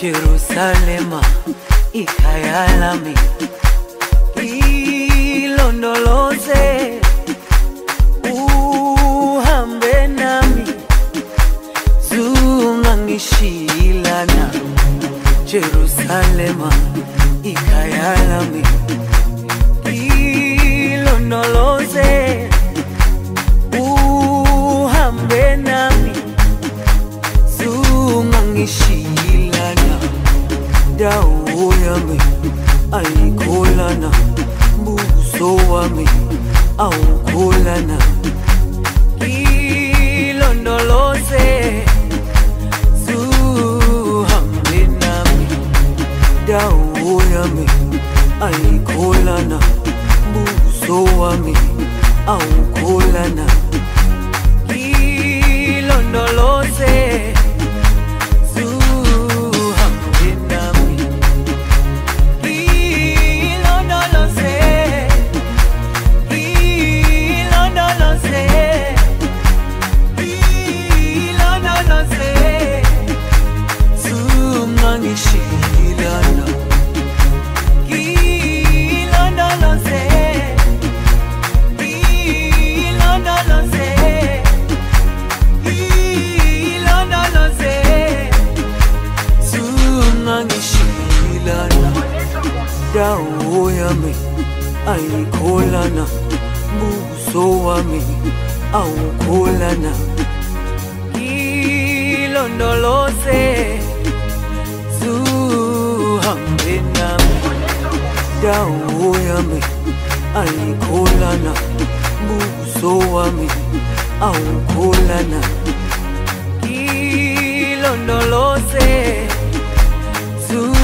Jerusalema ikayalami ilondoloze Jerusalema ikhaya lami ilondoloze uhambe nami. Zungangishilana dawo yami ayikholana buso wami awukholana ayikholana buso wami awukholana dawo yami ayikholana buso wami awukholana. Ilondoloze zuhambe nami. Dawo yami ayikholana buso wami awukholana. Ilondoloze zuhambe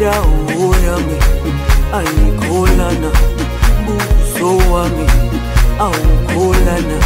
dawo yami ayikholana buso wami awukholana